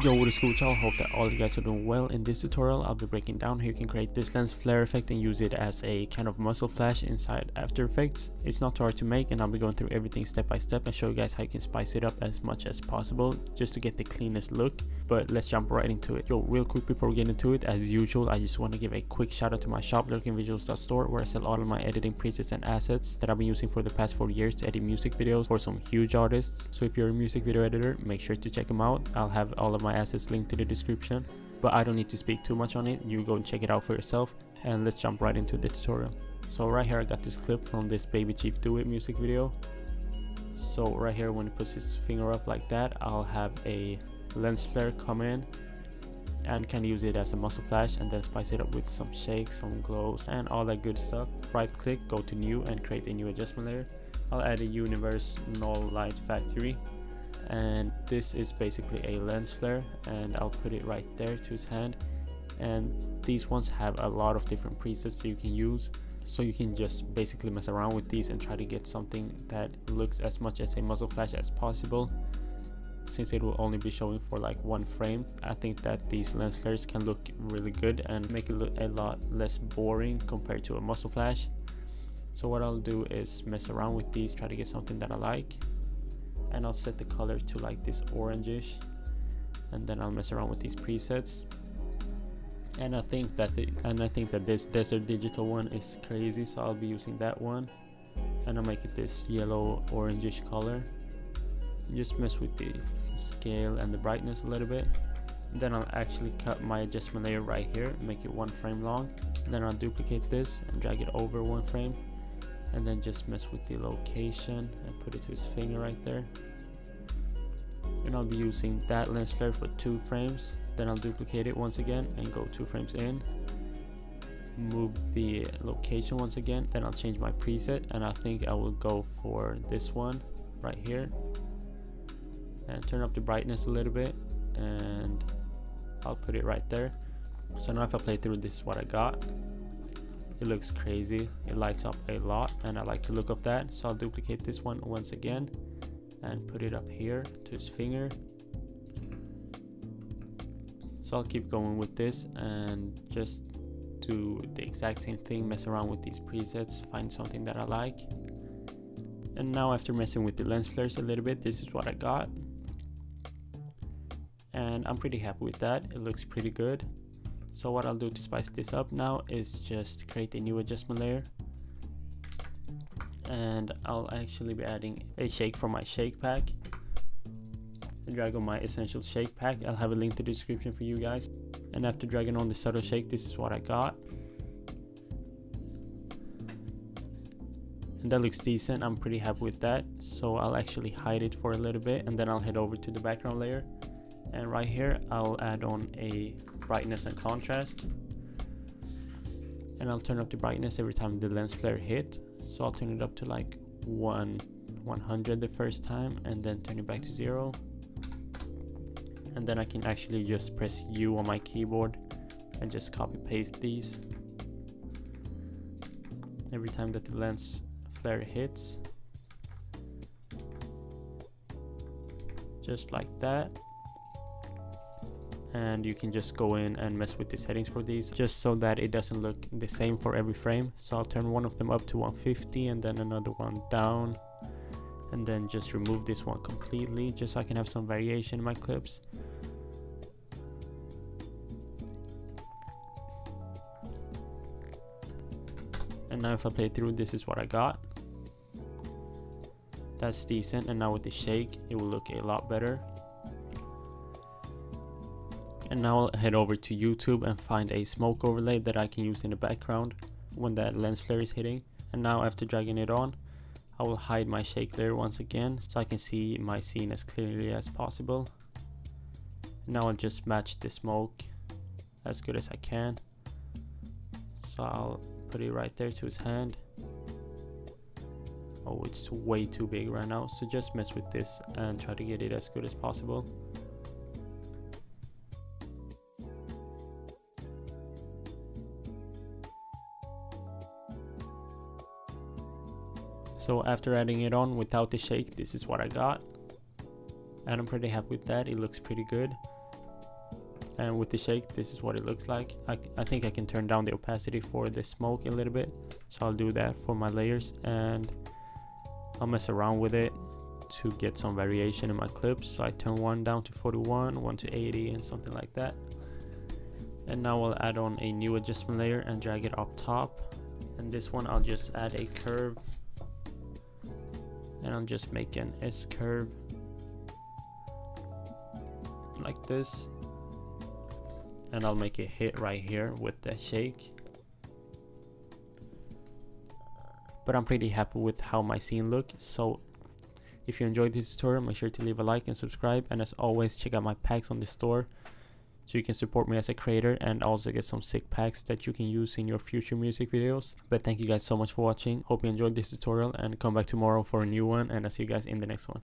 Yo, what is cool y'all? Hope that all you guys are doing well. In this tutorial, I'll be breaking down how you can create this lens flare effect and use it as a kind of muzzle flash inside After Effects. It's not too hard to make and I'll be going through everything step by step and show you guys how you can spice it up as much as possible just to get the cleanest look. But let's jump right into it. Yo, real quick before we get into it, as usual, I just want to give a quick shout out to my shop, lurkingvisuals.store, where I sell all of my editing presets and assets that I've been using for the past four years to edit music videos for some huge artists. So if you're a music video editor, make sure to check them out. I'll have all of my assets linked to the description but I don't need to speak too much on it. You go and check it out for yourself and let's jump right into the tutorial. So right here I got this clip from this BabyChiefDoit music video. So right here when he puts his finger up like that I'll have a lens flare come in and can use it as a muzzle flash and then spice it up with some shakes some glows and all that good stuff. Right click go to new and create a new adjustment layer. I'll add a universe Knoll light factory and this is basically a lens flare and I'll put it right there to his hand. And these ones have a lot of different presets you can use. So you can just basically mess around with these and try to get something that looks as much as a muzzle flash as possible. Since it will only be showing for like one frame I think that these lens flares can look really good and make it look a lot less boring compared to a muzzle flash. So what I'll do is mess around with these try to get something that I like and I'll set the color to like this orangish and then I'll mess around with these presets. And I think that the, and I think that this desert digital one is crazy so I'll be using that one. And I'll make it this yellow orangish color. Just mess with the scale and the brightness a little bit. Then I'll actually cut my adjustment layer right here make it one frame long. Then I'll duplicate this and drag it over one frame and then just mess with the location and put it to his finger right there. And I'll be using that lens flare for two frames then I'll duplicate it once again and go two frames in. Move the location once again then I'll change my preset and I think I will go for this one right here. And turn up the brightness a little bit and I'll put it right there. So now if I play through this is what I got it looks crazy. It lights up a lot and I like the look of that. So I'll duplicate this one once again and put it up here to his finger. So I'll keep going with this and just do the exact same thing mess around with these presets find something that I like. And now after messing with the lens flares a little bit this is what I got. And I'm pretty happy with that. It looks pretty good so what I'll do to spice this up now is just create a new adjustment layer. And I'll actually be adding a shake from my shake pack. Drag on my essential shake pack. I'll have a link to the description for you guys. And after dragging on the subtle shake this is what I got. And that looks decent. I'm pretty happy with that. So I'll actually hide it for a little bit and then I'll head over to the background layer and right here I'll add on a brightness and contrast. And I'll turn up the brightness every time the lens flare hit. So I'll turn it up to like 1 100 the first time and then turn it back to 0 and then I can actually just press U on my keyboard and just copy paste these. Every time that the lens flare hits. Just like that and you can just go in and mess with the settings for these just so that it doesn't look the same for every frame. So I'll turn one of them up to 150 and then another one down and then just remove this one completely just so I can have some variation in my clips. And now if I play through this is what I got. That's decent and now with the shake it will look a lot better and now I'll head over to YouTube and find a smoke overlay that I can use in the background when that lens flare is hitting. And now after dragging it on I will hide my shake layer once again so I can see my scene as clearly as possible. Now I'll just match the smoke as good as I can. So I'll put it right there to his hand. Oh it's way too big right now so just mess with this and try to get it as good as possible so after adding it on without the shake this is what I got. And I'm pretty happy with that. It looks pretty good. And with the shake this is what it looks like. I, I think I can turn down the opacity for the smoke a little bit. So I'll do that for my layers and I'll mess around with it to get some variation in my clips. So I turn one down to 41 one to 80 and something like that. And now I'll add on a new adjustment layer and drag it up top. And this one I'll just add a curve and I'll just make an S curve like this. And I'll make a hit right here with the shake. But I'm pretty happy with how my scene look. So if you enjoyed this tutorial make sure to leave a like and subscribe. And as always check out my packs on the store so you can support me as a creator and also get some sick packs that you can use in your future music videos. But thank you guys so much for watching. Hope you enjoyed this tutorial and come back tomorrow for a new one and i'll see you guys in the next one